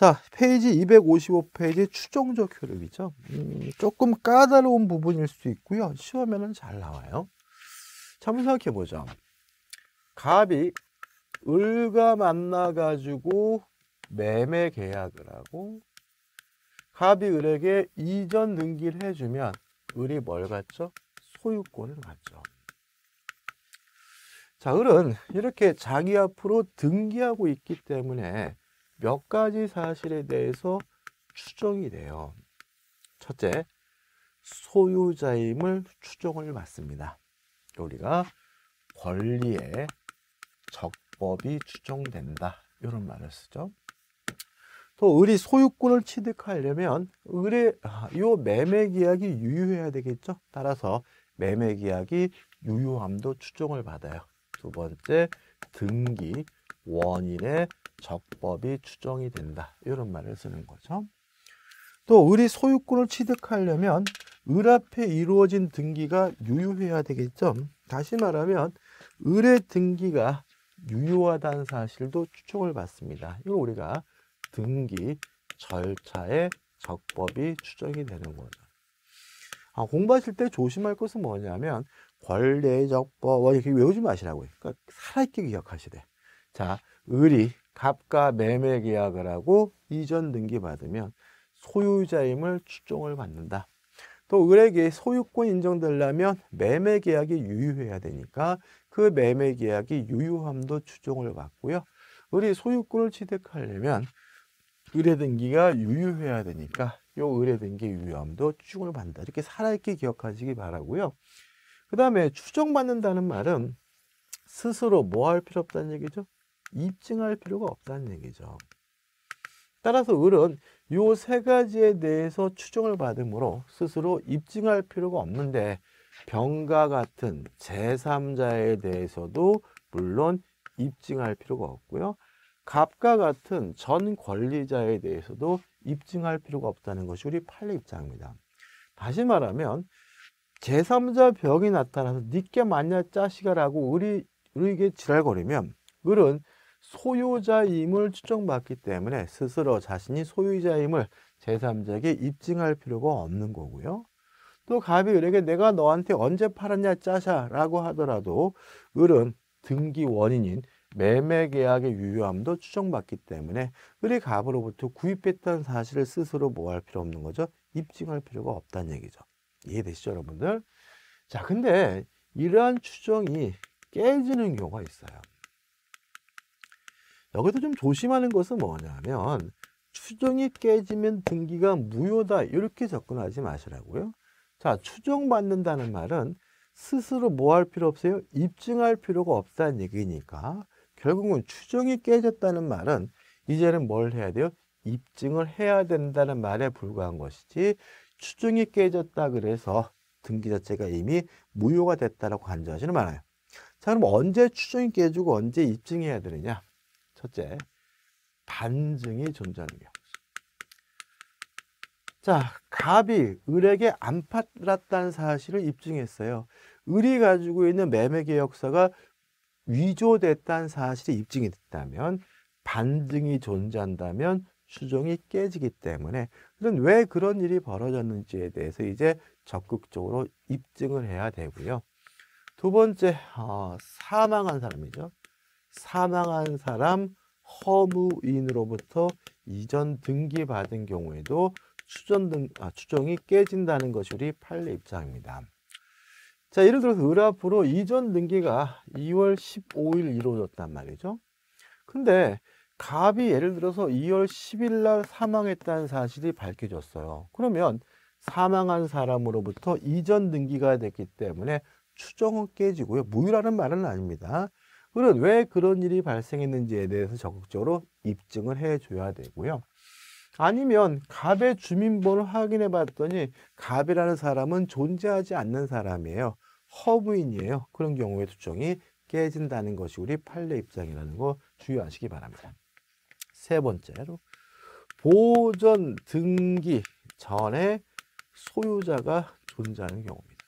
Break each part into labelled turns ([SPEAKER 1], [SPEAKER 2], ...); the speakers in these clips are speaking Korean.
[SPEAKER 1] 자, 페이지 255페이지 추정적 효력이죠. 음, 조금 까다로운 부분일 수 있고요. 시험에는 잘 나와요. 자, 한번 생각해 보죠. 갑이 을과 만나가지고 매매 계약을 하고 갑이 을에게 이전 등기를 해주면 을이 뭘 갖죠? 소유권을 갖죠. 자, 을은 이렇게 자기 앞으로 등기하고 있기 때문에 몇 가지 사실에 대해서 추정이 돼요. 첫째, 소유자임을 추정을 받습니다. 우리가 권리의 적법이 추정된다. 이런 말을 쓰죠. 또 을이 소유권을 취득하려면 을의 아, 요 매매 계약이 유효해야 되겠죠. 따라서 매매 계약이 유효함도 추정을 받아요. 두 번째 등기 원인의 적법이 추정이 된다. 이런 말을 쓰는 거죠. 또 을이 소유권을 취득하려면 을 앞에 이루어진 등기가 유효해야 되겠죠. 다시 말하면 을의 등기가 유효하다는 사실도 추정을 받습니다. 이거 우리가 등기 절차의 적법이 추정이 되는 거죠. 아, 공부하실 때 조심할 것은 뭐냐면 권례적법 이렇게 외우지 마시라고요. 그러니까 살아있게 기억하시되. 자, 을이 갑과 매매 계약을 하고 이전 등기 받으면 소유자임을 추정을 받는다. 또 을에게 소유권 인정되려면 매매 계약이 유효해야 되니까 그 매매 계약이 유효함도 추정을 받고요. 을이 소유권을 취득하려면 의뢰 등기가 유효해야 되니까 요 의뢰 등기 유효함도 추정을 받는다. 이렇게 살아있게 기억하시기 바라고요. 그 다음에 추정받는다는 말은 스스로 뭐 할 필요 없다는 얘기죠? 입증할 필요가 없다는 얘기죠. 따라서 을은 요 세 가지에 대해서 추정을 받으므로 스스로 입증할 필요가 없는데 병과 같은 제3자에 대해서도 물론 입증할 필요가 없고요. 갑과 같은 전 권리자에 대해서도 입증할 필요가 없다는 것이 우리 판례 입장입니다. 다시 말하면 제3자 병이 나타나서 니께 맞냐 짜시가라고 우리 우리에게 지랄거리면 을은 소유자임을 추정받기 때문에 스스로 자신이 소유자임을 제3자에게 입증할 필요가 없는 거고요. 또 갑이 을에게 내가 너한테 언제 팔았냐 짜샤라고 하더라도 을은 등기 원인인 매매 계약의 유효함도 추정받기 때문에 을이 갑으로부터 구입했다는 사실을 스스로 뭐 할 필요 없는 거죠? 입증할 필요가 없다는 얘기죠. 이해되시죠, 여러분들? 자, 근데 이러한 추정이 깨지는 경우가 있어요. 여기서 좀 조심하는 것은 뭐냐면 추정이 깨지면 등기가 무효다 이렇게 접근하지 마시라고요. 자, 추정받는다는 말은 스스로 뭐 할 필요 없어요? 입증할 필요가 없다는 얘기니까 결국은 추정이 깨졌다는 말은 이제는 뭘 해야 돼요? 입증을 해야 된다는 말에 불과한 것이지 추정이 깨졌다 그래서 등기 자체가 이미 무효가 됐다라고 간주하지는 않아요. 자, 그럼 언제 추정이 깨지고 언제 입증해야 되느냐? 첫째, 반증이 존재하는 경우. 자, 갑이 을에게 안 팔았다는 사실을 입증했어요. 을이 가지고 있는 매매 계약서가 위조됐다는 사실이 입증이 됐다면 반증이 존재한다면 추정이 깨지기 때문에 그럼 왜 그런 일이 벌어졌는지에 대해서 이제 적극적으로 입증을 해야 되고요. 두 번째 어, 사망한 사람이죠. 사망한 사람 허무인으로부터 이전 등기 받은 경우에도 추정 등 아, 추정이 깨진다는 것이 우리 판례 입장입니다. 자, 예를 들어서 을 앞으로 이전 등기가 2월 15일 이루어졌단 말이죠. 근데 갑이 예를 들어서 2월 10일 날 사망했다는 사실이 밝혀졌어요. 그러면 사망한 사람으로부터 이전 등기가 됐기 때문에 추정은 깨지고요. 무효라는 말은 아닙니다. 그럼 왜 그런 일이 발생했는지에 대해서 적극적으로 입증을 해줘야 되고요. 아니면 갑의 주민번호 확인해 봤더니 갑이라는 사람은 존재하지 않는 사람이에요. 허브인이에요. 그런 경우에 추정이 깨진다는 것이 우리 판례 입장이라는 거 주의하시기 바랍니다. 세 번째로 보전 등기 전에 소유자가 존재하는 경우입니다.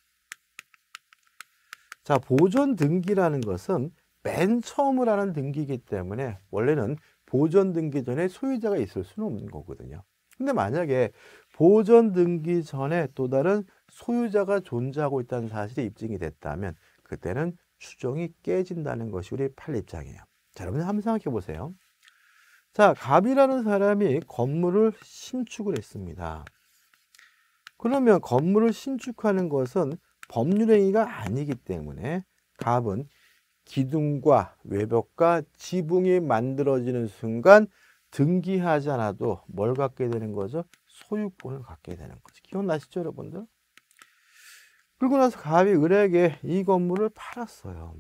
[SPEAKER 1] 자, 보존 등기라는 것은 맨 처음을 하는 등기이기 때문에 원래는 보존 등기 전에 소유자가 있을 수는 없는 거거든요. 근데 만약에 보존 등기 전에 또 다른 소유자가 존재하고 있다는 사실이 입증이 됐다면 그때는 추정이 깨진다는 것이 우리 팔 입장이에요. 자, 여러분 한번 생각해 보세요. 자, 갑이라는 사람이 건물을 신축을 했습니다. 그러면 건물을 신축하는 것은 법률 행위가 아니기 때문에 갑은 기둥과 외벽과 지붕이 만들어지는 순간 등기하지 않아도 뭘 갖게 되는 거죠? 소유권을 갖게 되는 거죠. 기억나시죠, 여러분들? 그리고 나서 갑이 을에게 이 건물을 팔았어요.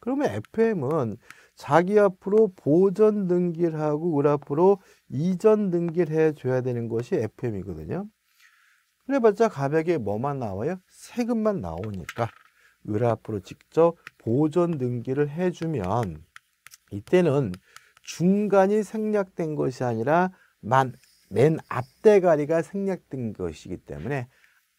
[SPEAKER 1] 그러면 FM은 자기 앞으로 보전 등기를 하고 을 앞으로 이전 등기를 해줘야 되는 것이 FM이거든요. 그래봤자 가백에 뭐만 나와요? 세금만 나오니까 을 앞으로 직접 보존 등기를 해주면 이때는 중간이 생략된 것이 아니라 만, 맨 앞대가리가 생략된 것이기 때문에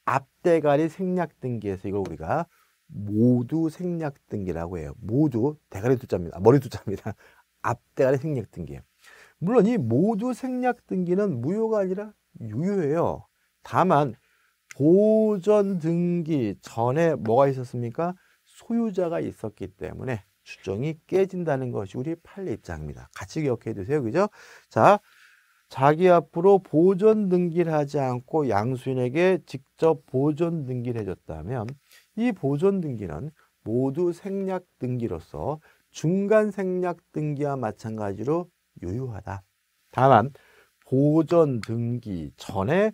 [SPEAKER 1] 앞대가리 생략등기에서 이걸 우리가 모두 생략등기라고 해요. 모두 대가리 두자입니다. 머리 두자입니다. 앞대가리 생략등기예요. 물론 이 모두 생략등기는 무효가 아니라 유효해요. 다만 보전 등기 전에 뭐가 있었습니까? 소유자가 있었기 때문에 추정이 깨진다는 것이 우리 판례 입장입니다. 같이 기억해 두세요. 그죠? 자, 자기 앞으로 보존 등기를 하지 않고 양수인에게 직접 보존 등기를 해줬다면 이 보존 등기는 모두 생략 등기로서 중간 생략 등기와 마찬가지로 유효하다. 다만 보존 등기 전에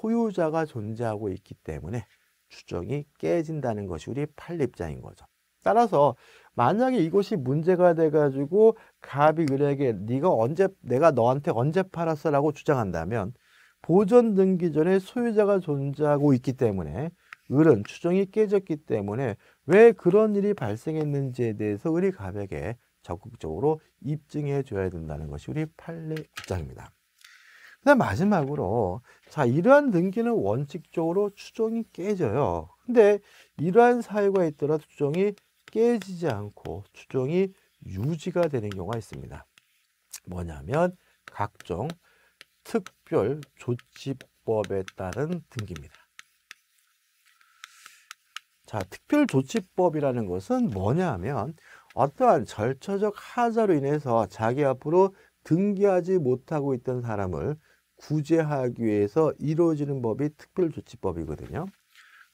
[SPEAKER 1] 소유자가 존재하고 있기 때문에 추정이 깨진다는 것이 우리 판립장인 거죠. 따라서 만약에 이것이 문제가 돼가지고 갑이 을에게 네가 언제 내가 너한테 언제 팔았어라고 주장한다면 보존 등기 전에 소유자가 존재하고 있기 때문에 을은 추정이 깨졌기 때문에 왜 그런 일이 발생했는지에 대해서 을이 갑에게 적극적으로 입증해 줘야 된다는 것이 우리 판례 입장입니다. 그다음 마지막으로 자 이러한 등기는 원칙적으로 추정이 깨져요. 근데 이러한 사유가 있더라도 추정이 깨지지 않고 추정이 유지가 되는 경우가 있습니다. 뭐냐면 각종 특별 조치법에 따른 등기입니다. 자, 특별 조치법이라는 것은 뭐냐면 어떠한 절차적 하자로 인해서 자기 앞으로 등기하지 못하고 있던 사람을 구제하기 위해서 이루어지는 법이 특별조치법이거든요.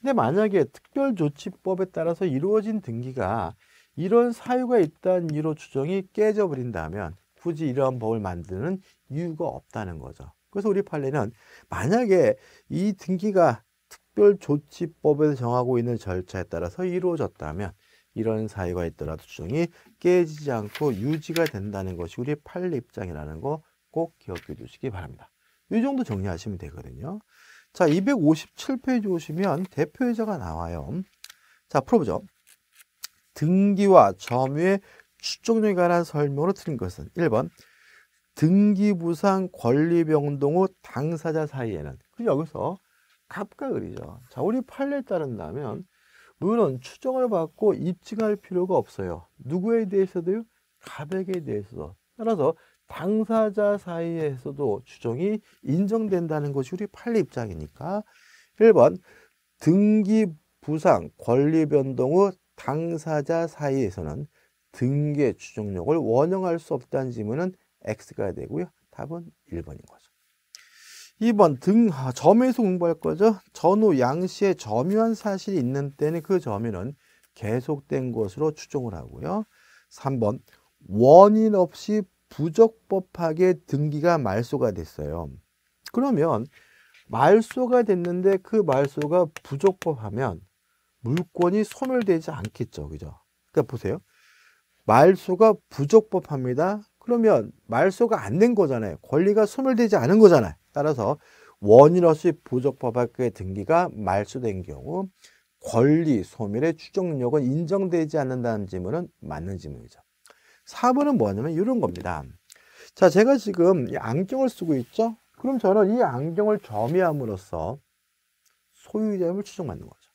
[SPEAKER 1] 근데 만약에 특별조치법에 따라서 이루어진 등기가 이런 사유가 있다는 이유로 추정이 깨져버린다면 굳이 이러한 법을 만드는 이유가 없다는 거죠. 그래서 우리 판례는 만약에 이 등기가 특별조치법에서 정하고 있는 절차에 따라서 이루어졌다면 이런 사유가 있더라도 추정이 깨지지 않고 유지가 된다는 것이 우리 판례 입장이라는 거 꼭 기억해 주시기 바랍니다. 이 정도 정리하시면 되거든요. 자, 257페이지 오시면 대표이자가 나와요. 자, 풀어보죠. 등기와 점유의 추정에 관한 설명으로 틀린 것은 1번 등기부상 권리병동 후 당사자 사이에는 그 여기서 갑과 을이죠. 자, 우리 판례에 따른다면 을은 추정을 받고 입증할 필요가 없어요. 누구에 대해서도요? 갑에게 대해서도. 따라서 당사자 사이에서도 추정이 인정된다는 것이 우리 판례 입장이니까 1번 등기 부상 권리 변동 후 당사자 사이에서는 등기의 추정력을 원형할 수 없다는 지문은 X가 되고요. 답은 1번인 거죠. 2번 등 아, 점에서 공부할 거죠. 전후 양시에 점유한 사실이 있는 때는 그 점유는 계속된 것으로 추정을 하고요. 3번 원인 없이 부적법하게 등기가 말소가 됐어요. 그러면 말소가 됐는데 그 말소가 부적법하면 물권이 소멸되지 않겠죠. 그죠? 그러니까 보세요. 말소가 부적법합니다. 그러면 말소가 안 된 거잖아요. 권리가 소멸되지 않은 거잖아요. 따라서 원인 없이 부적법하게 등기가 말소된 경우 권리 소멸의 추정력은 인정되지 않는다는 지문은 맞는 지문이죠. 4번은 뭐냐면 이런 겁니다. 자, 제가 지금 안경을 쓰고 있죠? 그럼 저는 이 안경을 점유함으로써 소유자임을 추정받는 거죠.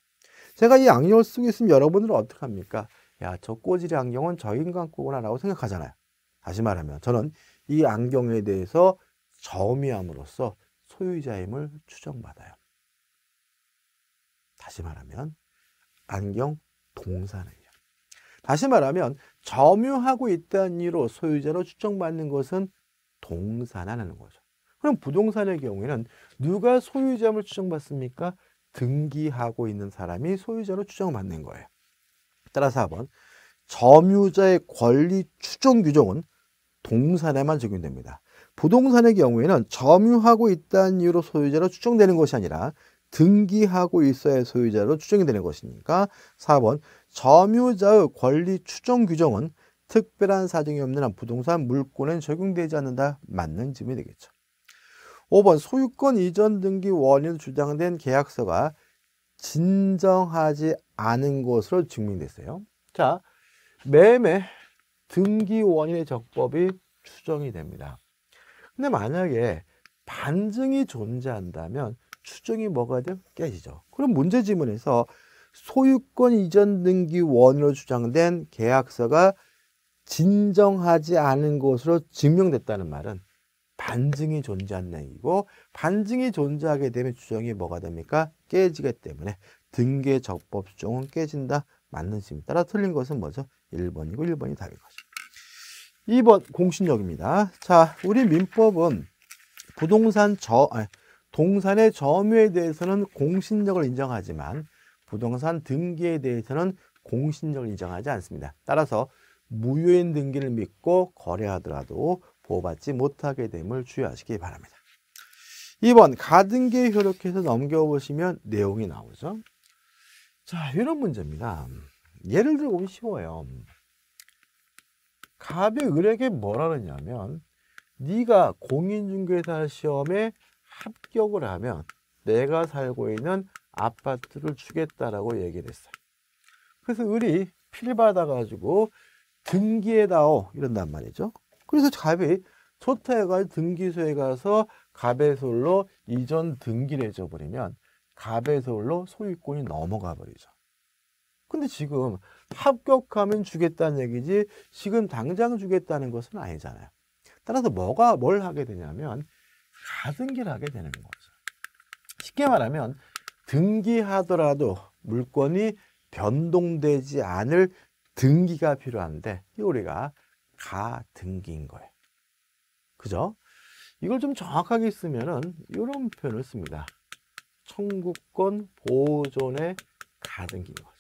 [SPEAKER 1] 제가 이 안경을 쓰고 있으면 여러분들은 어떻게 합니까? 야, 저 꼬질의 안경은 저 인간 거구나 라고 생각하잖아요. 다시 말하면 저는 이 안경에 대해서 점유함으로써 소유자임을 추정받아요. 다시 말하면 안경 동사는요. 다시 말하면 점유하고 있다는 이유로 소유자로 추정받는 것은 동사라는 거죠. 그럼 부동산의 경우에는 누가 소유자임을 추정받습니까? 등기하고 있는 사람이 소유자로 추정받는 거예요. 따라서 4번 점유자의 권리 추정 규정은 동산에만 적용됩니다. 부동산의 경우에는 점유하고 있다는 이유로 소유자로 추정되는 것이 아니라 등기하고 있어야 소유자로 추정이 되는 것이니까 4번 점유자의 권리 추정 규정은 특별한 사정이 없는 한 부동산 물권은 적용되지 않는다. 맞는 질문이 되겠죠. 5번 소유권 이전 등기 원인으로 주장된 계약서가 진정하지 않은 것으로 증명됐어요. 자, 매매 등기 원인의 적법이 추정이 됩니다. 근데 만약에 반증이 존재한다면 추정이 뭐가 돼? 깨지죠. 그럼 문제 지문에서 소유권 이전 등기 원인으로 주장된 계약서가 진정하지 않은 것으로 증명됐다는 말은 반증이 존재한 얘기고 반증이 존재하게 되면 추정이 뭐가 됩니까? 깨지기 때문에 등계 적법 추정은 깨진다. 맞는 질문 따라 틀린 것은 뭐죠? 1번이고 1번이 답인 거죠. 2번 공신력입니다. 자, 우리 민법은 부동산 저 아니, 동산의 점유에 대해서는 공신력을 인정하지만 부동산 등기에 대해서는 공신력을 인정하지 않습니다. 따라서 무효인 등기를 믿고 거래하더라도 보호받지 못하게 됨을 주의하시기 바랍니다. 2번 가등기에 효력해서 넘겨보시면 내용이 나오죠. 자, 이런 문제입니다. 예를 들어 보면 쉬워요. 갑이 을에게 뭐라 그러냐면 네가 공인중개사 시험에 합격을 하면 내가 살고 있는 아파트를 주겠다라고 얘기를 했어요. 그래서 을이 필 받아가지고 등기해다오 이런단 말이죠. 그래서 갑이 좋다 해가지고 등기소에 가서 갑의 솔로 이전 등기를 해줘버리면 갑의 솔로 소유권이 넘어가 버리죠. 근데 지금 합격하면 주겠다는 얘기지 지금 당장 주겠다는 것은 아니잖아요. 따라서 뭐가 뭘 하게 되냐면 가등기를 하게 되는 거죠. 쉽게 말하면 등기하더라도 물건이 변동되지 않을 등기가 필요한데 이 우리가 가등기인 거예요. 그죠? 이걸 좀 정확하게 쓰면은 이런 표현을 씁니다. 청구권 보존의 가등기인 거죠.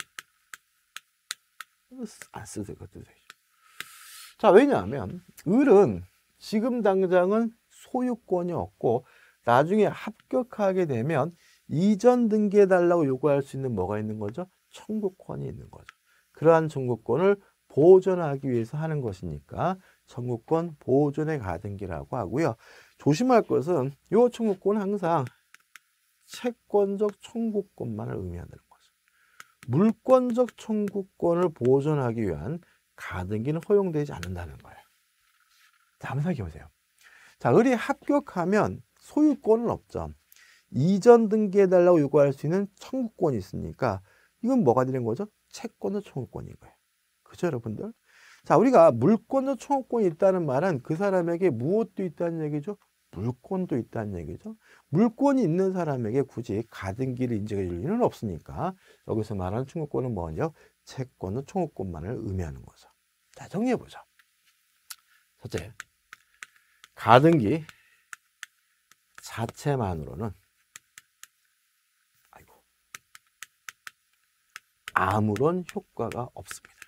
[SPEAKER 1] 안 되죠. 자, 왜냐하면 을은 지금 당장은 소유권이 없고 나중에 합격하게 되면 이전 등기해 달라고 요구할 수 있는 뭐가 있는 거죠? 청구권이 있는 거죠. 그러한 청구권을 보존하기 위해서 하는 것이니까 청구권 보존의 가등기라고 하고요. 조심할 것은 이 청구권은 항상 채권적 청구권만을 의미한다는 거죠. 물권적 청구권을 보존하기 위한 가등기는 허용되지 않는다는 거예요. 자, 한번 생각해 보세요. 자, 을이 합격하면 소유권은 없죠. 이전 등기해달라고 요구할 수 있는 청구권이 있으니까 이건 뭐가 되는 거죠? 채권의 청구권인 거예요. 그죠, 여러분들? 자, 우리가 물권의 청구권이 있다는 말은 그 사람에게 무엇도 있다는 얘기죠? 물권도 있다는 얘기죠. 물권이 있는 사람에게 굳이 가등기를 인정해 줄 일은 없으니까 여기서 말하는 청구권은 뭐냐? 채권의 청구권만을 의미하는 거죠. 자, 정리해 보죠. 첫째, 가등기 자체만으로는 아이고 아무런 효과가 없습니다.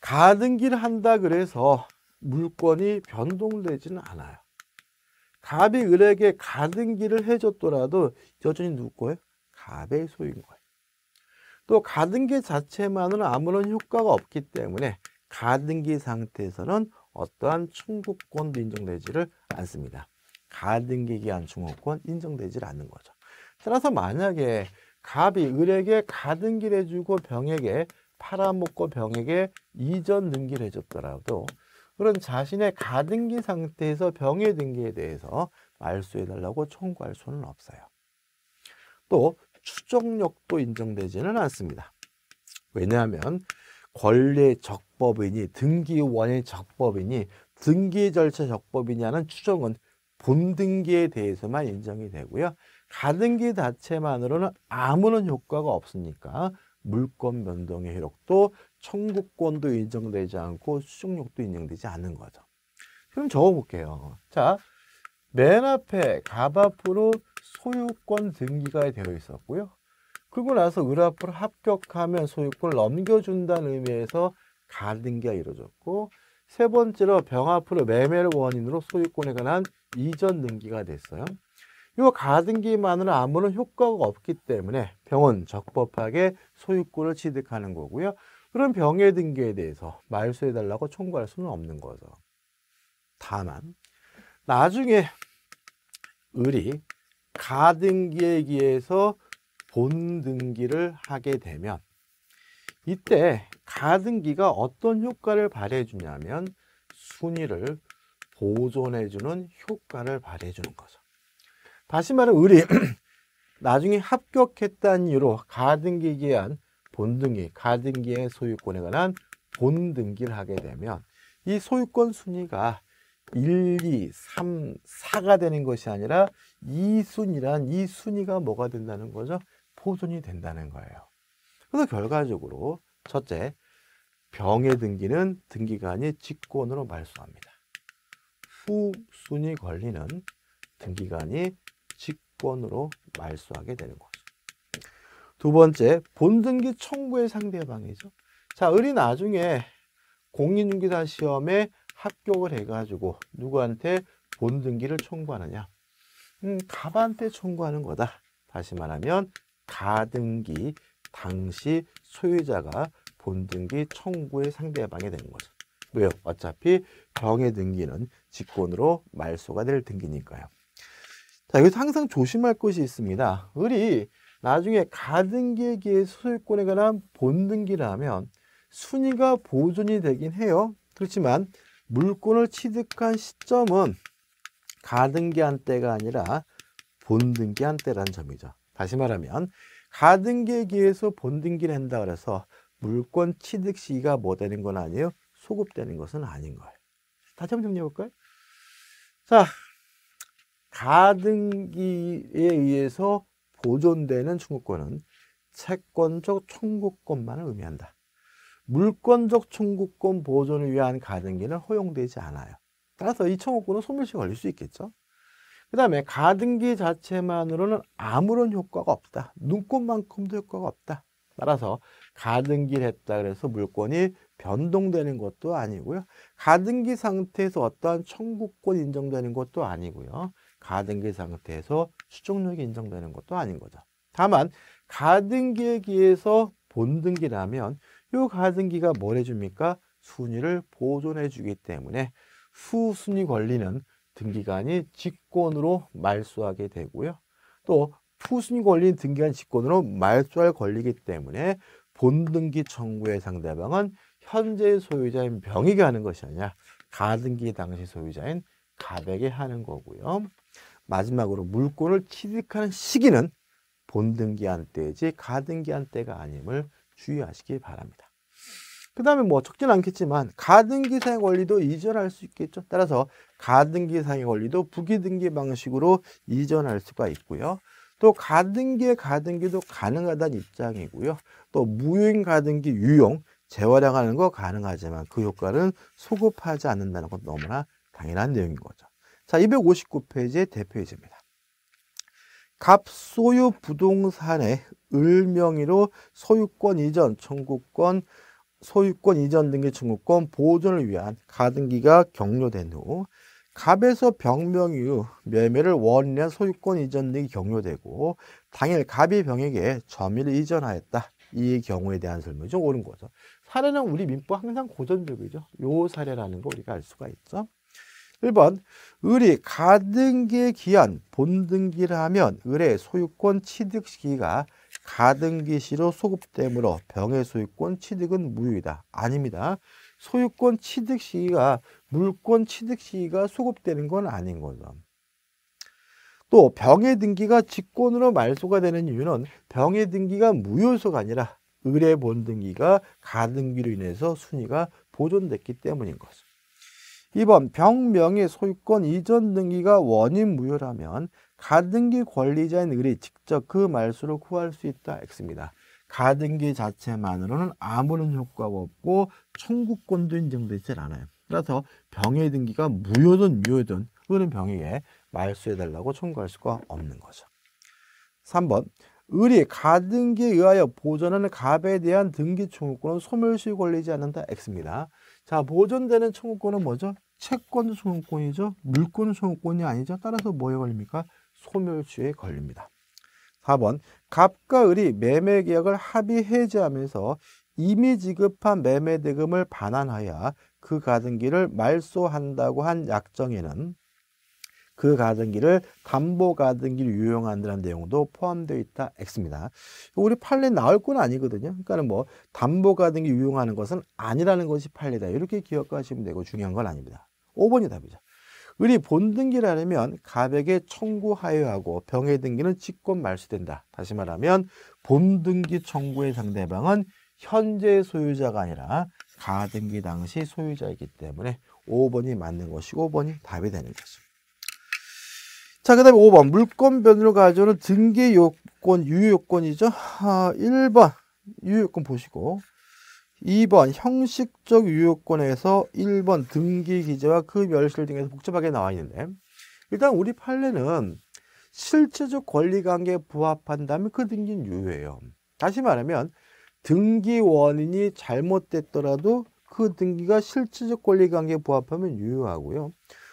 [SPEAKER 1] 가등기를 한다 그래서 물건이 변동되지는 않아요. 갑이 을에게 가등기를 해줬더라도 여전히 누구 거예요? 갑의 소유인 거예요. 또 가등기 자체만으로는 아무런 효과가 없기 때문에 가등기 상태에서는 어떠한 청구권도 인정되지를 않습니다. 가등기 기한 청구권 인정되지 않는 거죠. 따라서 만약에 갑이 을에게 가등기를 해주고 병에게 팔아먹고 병에게 이전 등기를 해줬더라도 그런 자신의 가등기 상태에서 병의 등기에 대해서 말소해달라고 청구할 수는 없어요. 또 추정력도 인정되지는 않습니다. 왜냐하면 권리의 적법이니 등기원의 적법이니 등기 절차 적법이냐는 추정은 본등기에 대해서만 인정이 되고요. 가등기 자체만으로는 아무런 효과가 없으니까 물권 변동의 효력도 청구권도 인정되지 않고 수정력도 인정되지 않는 거죠. 그럼 적어볼게요. 자, 맨 앞에 갑 앞으로 소유권 등기가 되어 있었고요. 그리고 나서 을 앞으로 합격하면 소유권을 넘겨준다는 의미에서 가등기가 이루어졌고 세 번째로 병 앞으로 매매를 원인으로 소유권에 관한 이전 등기가 됐어요. 이 가등기만으로 아무런 효과가 없기 때문에 병은 적법하게 소유권을 취득하는 거고요. 그런 병의 등기에 대해서 말소해달라고 청구할 수는 없는 거죠. 다만 나중에 을이 가등기에 기해서 본 등기를 하게 되면 이때 가등기가 어떤 효과를 발휘해 주냐면 순위를 보존해 주는 효과를 발휘해 주는 거죠. 다시 말해 을이 나중에 합격했다는 이유로 가등기 기한 본등기, 가등기의 소유권에 관한 본등기를 하게 되면 이 소유권 순위가 1, 2, 3, 4가 되는 것이 아니라 2순위란 이 순위가 뭐가 된다는 거죠? 보존이 된다는 거예요. 그래서 결과적으로 첫째, 병의 등기는 등기관이 직권으로 말소합니다. 후 순위 권리는 등기관이 직권으로 말소하게 되는 거죠. 두 번째, 본등기 청구의 상대방이죠. 자, 을이 나중에 공인중개사 시험에 합격을 해가지고 누구한테 본등기를 청구하느냐? 음, 갑한테 청구하는 거다. 다시 말하면 가등기 당시 소유자가 본등기 청구의 상대방이 되는 거죠. 왜요? 어차피 병의 등기는 직권으로 말소가 될 등기니까요. 자, 여기서 항상 조심할 것이 있습니다. 을이 나중에 가등기에 기해 소유권에 관한 본등기를 하면 순위가 보존이 되긴 해요. 그렇지만 물권을 취득한 시점은 가등기 한 때가 아니라 본등기 한 때라는 점이죠. 다시 말하면 가등기에 기해서 본등기를 한다 그래서 물권 취득 시기가 뭐 되는 건 아니에요? 소급되는 것은 아닌 거예요. 다시 한번 정리해 볼까요? 자, 가등기에 의해서 보존되는 청구권은 채권적 청구권만을 의미한다. 물권적 청구권 보존을 위한 가등기는 허용되지 않아요. 따라서 이 청구권은 소멸시 걸릴 수 있겠죠. 그 다음에 가등기 자체만으로는 아무런 효과가 없다. 눈꽃만큼도 효과가 없다. 따라서 가등기를 했다 그래서 물권이 변동되는 것도 아니고요. 가등기 상태에서 어떠한 청구권 인정되는 것도 아니고요. 가등기 상태에서 수정력이 인정되는 것도 아닌 거죠. 다만 가등기에 기해서 본등기라면 이 가등기가 뭘 해줍니까? 순위를 보존해 주기 때문에 후순위 권리는 등기관이 직권으로 말소하게 되고요. 또 후순위 권리인 등기관 직권으로 말소할 권리이기 때문에 본등기 청구의 상대방은 현재 소유자인 병에게 하는 것이 아니라 가등기 당시 소유자인 가백에 하는 거고요. 마지막으로 물권을 취득하는 시기는 본등기한 때지 가등기한 때가 아님을 주의하시기 바랍니다. 그 다음에 뭐 적진 않겠지만 가등기사의 권리도 이전할 수 있겠죠. 따라서 가등기사의 권리도 부기등기 방식으로 이전할 수가 있고요. 또 가등기의 가등기도 가능하다는 입장이고요. 또 무효인 가등기 유용, 재활용하는 거 가능하지만 그 효과는 소급하지 않는다는 건 너무나 당연한 내용인 거죠. 자, 259페이지의 대표이지입니다. 갑 소유 부동산의 을명의로 소유권 이전, 청구권, 소유권 이전 등기 청구권 보존을 위한 가등기가 격려된 후 갑에서 병명 이후 매매를 원인한 소유권 이전 등이 격려되고 당일 갑이 병에게 점유를 이전하였다. 이 경우에 대한 설명이 좀 옳은 거죠. 사례는 우리 민법 항상 고전적이죠. 요 사례라는 거 우리가 알 수가 있죠. 1번 을이 가등기에 기한 본등기를 하면 을의 소유권 취득 시기가 가등기 시로 소급되므로 병의 소유권 취득은 무효이다. 아닙니다. 소유권 취득 시기가 물권 취득 시기가 소급되는 건 아닌 거죠. 또 병의 등기가 직권으로 말소가 되는 이유는 병의 등기가 무효소가 아니라 의뢰 본등기가 가등기로 인해서 순위가 보존됐기 때문인 거죠. 2번 병명의 소유권 이전 등기가 원인 무효라면 가등기 권리자인 을이 직접 그 말수를 구할 수 있다 X입니다. 가등기 자체만으로는 아무런 효과가 없고 청구권도 인정되지 않아요. 따라서 병의 등기가 무효든 무효든 을은 병에게 말수해달라고 청구할 수가 없는 거죠. 3번 을이 가등기에 의하여 보존하는 갑에 대한 등기 청구권은 소멸시 걸리지 않는다 X입니다. 자 보존되는 청구권은 뭐죠? 채권 청구권이죠. 물권 청구권이 아니죠. 따라서 뭐에 걸립니까? 소멸시에 걸립니다. 4번 갑과 을이 매매 계약을 합의 해지하면서 이미 지급한 매매 대금을 반환하여 그 가등기를 말소한다고 한 약정에는 그 가등기를 담보 가등기를 유용한다는 내용도 포함되어 있다 X입니다. 우리 판례 나올 건 아니거든요. 그러니까는 뭐 담보 가등기 유용하는 것은 아니라는 것이 판례다. 이렇게 기억하시면 되고 중요한 건 아닙니다. 5번이 답이죠. 을이 본등기를 하려면 가백에 청구하여 하고 병의 등기는 직권 말소된다. 다시 말하면 본등기 청구의 상대방은 현재 소유자가 아니라 가등기 당시 소유자이기 때문에 5번이 맞는 것이고 5번이 답이 되는 거죠. 자, 그 다음에 5번. 물권 변으로 가져오는 등기 요건, 유효 요건이죠. 아, 1번. 유효 요건 보시고. 2번. 형식적 유효요건에서 1번. 등기 기재와 그 멸실 등에서 복잡하게 나와 있는데. 일단 우리 판례는 실체적 권리관계에 부합한다면 그 등기는 유효해요. 다시 말하면 등기 원인이 잘못됐더라도 그 등기가 실체적 권리관계에 부합하면 유효하고요.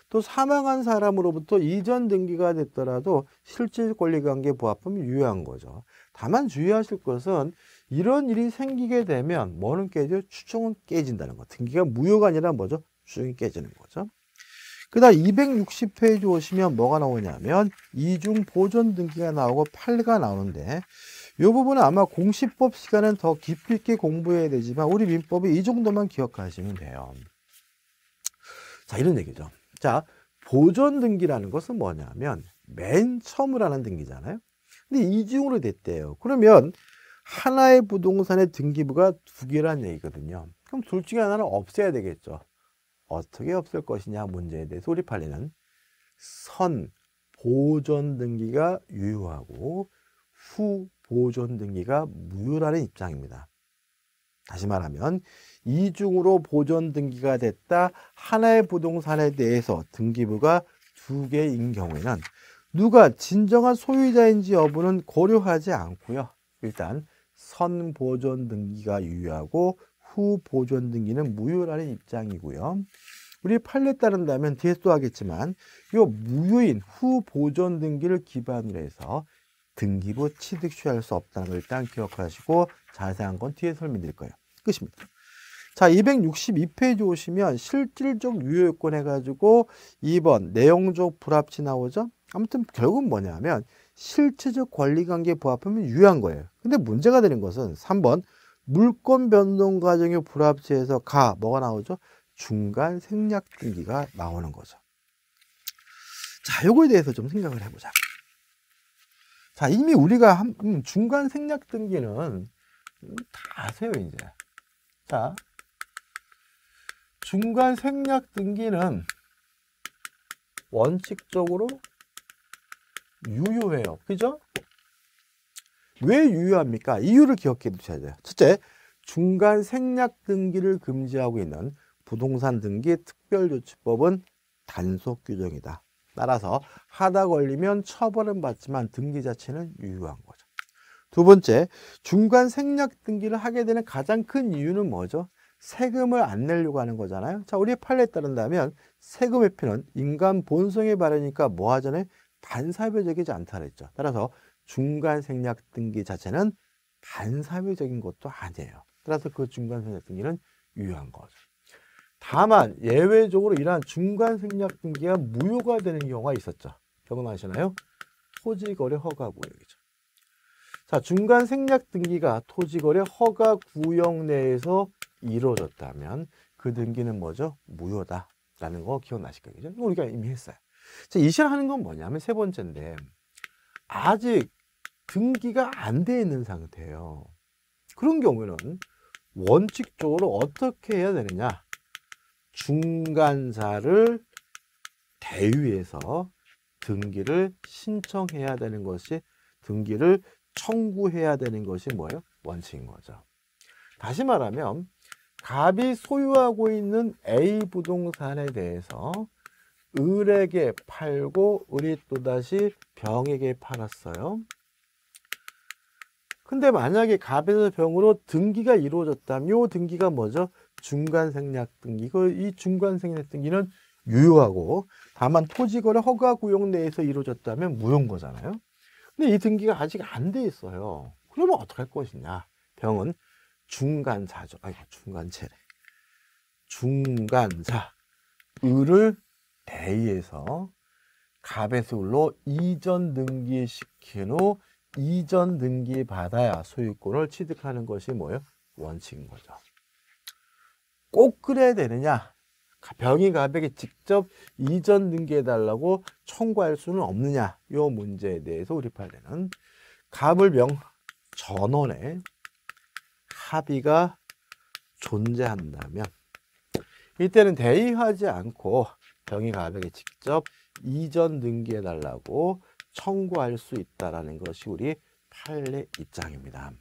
[SPEAKER 1] 또 사망한 사람으로부터 이전 등기가 됐더라도 실질 권리관계 부합하면 유효한 거죠. 다만 주의하실 것은 이런 일이 생기게 되면 뭐는 깨져? 추정은 깨진다는 거. 등기가 무효가 아니라 뭐죠? 추정이 깨지는 거죠. 그 다음 260페이지 오시면 뭐가 나오냐면 이중 보존 등기가 나오고 8가 나오는데 이 부분은 아마 공시법 시간은 더 깊이 있게 공부해야 되지만 우리 민법이 이 정도만 기억하시면 돼요. 자 이런 얘기죠. 자, 보존 등기라는 것은 뭐냐면 맨 처음으로 하는 등기잖아요. 근데 이중으로 됐대요. 그러면 하나의 부동산의 등기부가 두 개란 얘기거든요. 그럼 둘 중에 하나는 없애야 되겠죠. 어떻게 없앨 것이냐 문제에 대해서 우리 판례는 선 보존 등기가 유효하고 후 보존 등기가 무효라는 입장입니다. 다시 말하면 이중으로 보존 등기가 됐다 하나의 부동산에 대해서 등기부가 두 개인 경우에는 누가 진정한 소유자인지 여부는 고려하지 않고요. 일단 선 보존 등기가 유효하고 후 보존 등기는 무효라는 입장이고요. 우리 판례 따른다면 뒤에서 하겠지만 이 무효인 후 보존 등기를 기반으로 해서 등기부 취득 시할 수 없다는 걸 일단 기억하시고 자세한 건 뒤에 설명드릴 거예요. 끝입니다. 자, 262페이지 오시면 실질적 유효요건 해가지고 2번 내용적 불합치 나오죠? 아무튼 결국은 뭐냐면 실체적 권리관계 부합하면 유효한 거예요. 근데 문제가 되는 것은 3번 물권 변동 과정의 불합치에서 가 뭐가 나오죠? 중간 생략 등기가 나오는 거죠. 자, 요거에 대해서 좀 생각을 해보자. 자, 이미 우리가 한, 음, 중간 생략 등기는 다 아세요, 이제. 자, 중간 생략 등기는 원칙적으로 유효해요. 그죠? 왜 유효합니까? 이유를 기억해 두셔야 돼요. 첫째, 중간 생략 등기를 금지하고 있는 부동산 등기 특별조치법은 단속 규정이다. 따라서 하다 걸리면 처벌은 받지만 등기 자체는 유효한 거죠. 두 번째, 중간 생략 등기를 하게 되는 가장 큰 이유는 뭐죠? 세금을 안 내려고 하는 거잖아요. 자, 우리 판례에 따른다면 세금 회피는 인간 본성에 바르니까 뭐 하잖아요? 반사회적이지 않다 그랬죠. 따라서 중간 생략 등기 자체는 반사회적인 것도 아니에요. 따라서 그 중간 생략 등기는 유효한 거죠. 다만 예외적으로 이러한 중간 생략 등기가 무효가 되는 경우가 있었죠. 기억나시나요? 토지거래 허가 구역이죠. 자, 중간 생략 등기가 토지거래 허가 구역 내에서 이루어졌다면 그 등기는 뭐죠? 무효다라는 거 기억나실 거죠? 이거 우리가 이미 했어요. 자, 이 시를 하는 건 뭐냐면 세 번째인데 아직 등기가 안 돼 있는 상태예요. 그런 경우에는 원칙적으로 어떻게 해야 되느냐? 중간사를 대위에서 등기를 신청해야 되는 것이 등기를 청구해야 되는 것이 뭐예요? 원칙인 거죠. 다시 말하면 갑이 소유하고 있는 A 부동산에 대해서 을에게 팔고 을이 또다시 병에게 팔았어요. 근데 만약에 갑에서 병으로 등기가 이루어졌다면 이 등기가 뭐죠? 중간 생략 등기. 이 중간 생략 등기는 유효하고 다만 토지거래 허가 구역 내에서 이루어졌다면 무효인 거잖아요. 근데 이 등기가 아직 안 돼 있어요. 그러면 어떻게 할 것이냐? 병은 중간사죠. 아니 중간체래. 중간사. 을을 갑에서 을로 이전 등기시킨 후 이전 등기 받아야 소유권을 취득하는 것이 뭐예요? 원칙인 거죠. 꼭 그래야 되느냐? 병이 갑에게 직접 이전 등기해달라고 청구할 수는 없느냐? 이 문제에 대해서 우리 판례는 명 전원에 합의가 존재한다면 이때는 대의하지 않고 병이 갑에게 직접 이전 등기해달라고 청구할 수 있다라는 것이 우리 판례 입장입니다.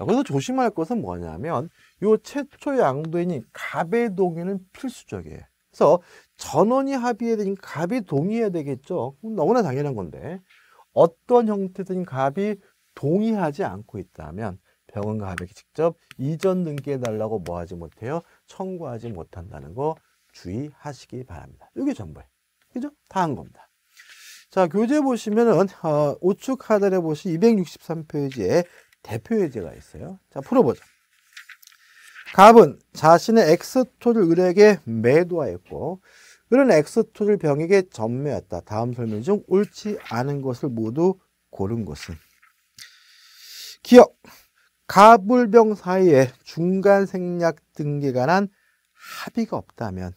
[SPEAKER 1] 여기서 조심할 것은 뭐냐면 요 최초 양도인이 갑의 동의는 필수적이에요. 그래서 전원이 합의해야 되니까 갑이 동의해야 되겠죠. 너무나 당연한 건데 어떤 형태든 갑이 동의하지 않고 있다면 병원과 갑에게 직접 이전 등기해달라고 뭐 하지 못해요? 청구하지 못한다는 거 주의하시기 바랍니다. 이게 전부예요. 그죠? 다 한 겁니다. 자, 교재 보시면은, 어, 우측 하단에 보시 263페이지에 대표 예제가 있어요. 자, 풀어보자. 갑은 자신의 엑스토를 을에게 매도하였고, 을은 엑스토를 병에게 전매했다. 다음 설명 중 옳지 않은 것을 모두 고른 것은 기억 갑을병 사이에 중간 생략 등기가 난 합의가 없다면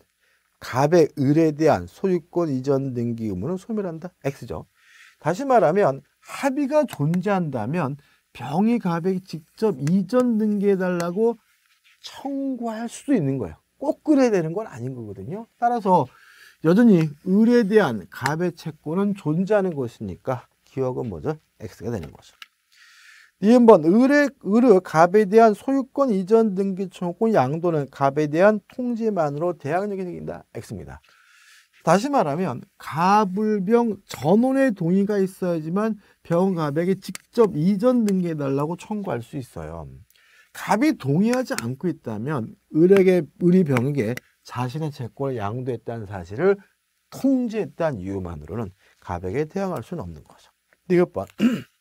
[SPEAKER 1] 갑의 을에 대한 소유권 이전 등기 의무는 소멸한다. X죠. 다시 말하면 합의가 존재한다면 병이 갑에게 직접 이전 등기해달라고 청구할 수도 있는 거예요. 꼭 그래야 되는 건 아닌 거거든요. 따라서 여전히 을에 대한 갑의 채권은 존재하는 것이니까 기억은 뭐죠? X가 되는 거죠. 2번 을의 을의 갑에 대한 소유권 이전 등기 청구 양도는 갑에 대한 통지만으로 대항력이 생긴다. X입니다. 다시 말하면 갑을병 전원의 동의가 있어야지만 병갑에게 직접 이전 등기해 달라고 청구할 수 있어요. 갑이 동의하지 않고 있다면 을에게 을이 병에게 자신의 채권을 양도했다는 사실을 통지했다는 이유만으로는 갑에게 대항할 수는 없는 거죠. 이것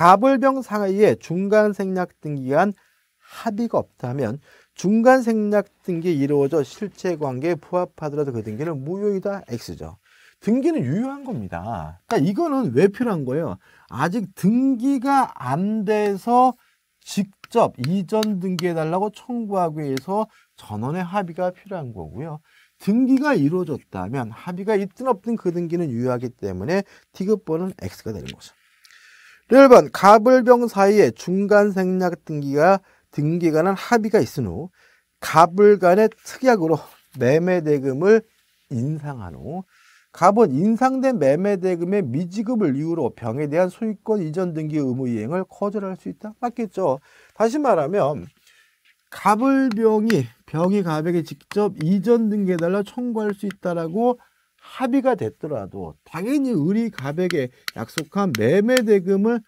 [SPEAKER 1] 갑을병 사이에 중간 생략 등기한 합의가 없다면 중간 생략 등기 이루어져 실체 관계에 부합하더라도 그 등기는 무효이다 X죠. 등기는 유효한 겁니다. 그러니까 이거는 왜 필요한 거예요? 아직 등기가 안 돼서 직접 이전 등기해달라고 청구하기 위해서 전원의 합의가 필요한 거고요. 등기가 이루어졌다면 합의가 있든 없든 그 등기는 유효하기 때문에 티급번은 X가 되는 거죠. 1번 갑을병 사이에 중간 생략 등기가 난 합의가 있은 후 갑을 간의 특약으로 매매 대금을 인상한 후 갑은 인상된 매매 대금의 미지급을 이유로 병에 대한 소유권 이전 등기 의무 이행을 거절할 수 있다. 맞겠죠? 다시 말하면 갑을 병이 병이 갑에게 직접 이전 등기해달라 청구할 수 있다라고 합의가 됐더라도 당연히 을이 갑에게 약속한 매매 대금을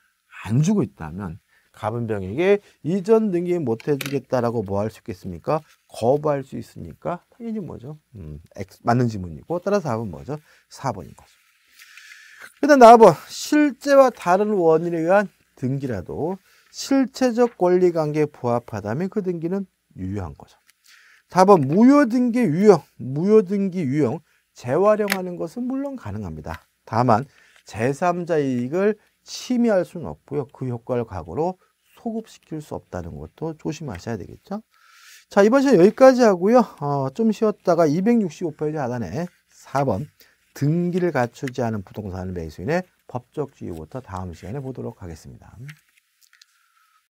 [SPEAKER 1] 안 주고 있다면 갑은 병에게 이전 등기 못 해주겠다라고 뭐 할 수 있겠습니까? 거부할 수 있으니까 당연히 뭐죠? 음, X, 맞는 지문이고 따라서 답은 뭐죠? 4번인 거죠. 일단 나와봐. 실제와 다른 원인에 의한 등기라도 실체적 권리관계에 부합하다면 그 등기는 유효한 거죠. 답은 무효등기 유형, 무효등기 유형 재활용하는 것은 물론 가능합니다. 다만 제3자 이익을 침해할 수는 없고요. 그 효과를 과거로 소급시킬 수 없다는 것도 조심하셔야 되겠죠. 자, 이번 시간 여기까지 하고요. 어, 좀 쉬었다가 265페이지 하단에 4번 등기를 갖추지 않은 부동산 매수인의 법적 지위부터 다음 시간에 보도록 하겠습니다.